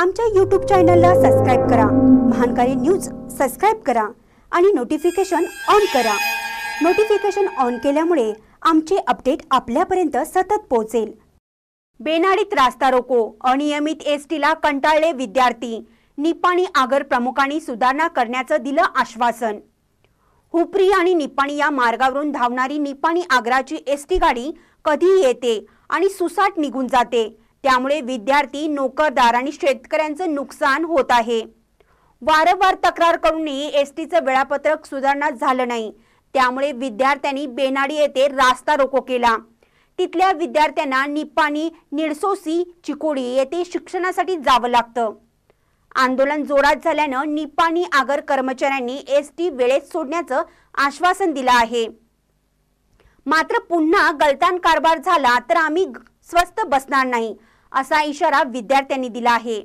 आमच्या यूट्यूब चॅनलला सबस्क्राईब करा. महानकारी न्यूज सबस्क्राईब करा आणि नोटिफिकेशन ऑन करा. नोटिफिकेशन ऑन केल्यामुळे आमचे अपडेट आपल्यापर्यंत सतत पोहोचेल. बेनाडीत रास्ता रोको. अनियमित एस टीला कंटाळले विद्यार्थी. निपाणी आगर प्रमुखांनी सुधारणा करण्याचं दिलं आश्वासन. हुपरी आणि निपाणी या मार्गावरून धावणारी निपाणी आग्राची एस टी गाडी कधीही येते आणि सुसाट निघून जाते. त्यामुळे विद्यार्थी नोकरदार आणि शेतकऱ्यांचं नुकसान होत आहे. वारंवार तक्रार करूनही एस टीचं वेळापत्रक सुधारणा झालं नाही. त्यामुळे विद्यार्थ्यांनी बेनाडी येथे रास्ता रोको केला. तिथल्या विद्यार्थ्यांना निपाणी निडसोसी चिकोडी येथे शिक्षणासाठी जावं लागतं. आंदोलन जोरात झाल्यानं निपाणी आगर कर्मचाऱ्यांनी एस टी वेळेत सोडण्याचं आश्वासन दिलं आहे. मात्र पुन्हा गलतान कारभार झाला तर आम्ही स्वस्त बसणार नाही. असा इशारा विद्यार्थ्यांनी दिला आहे.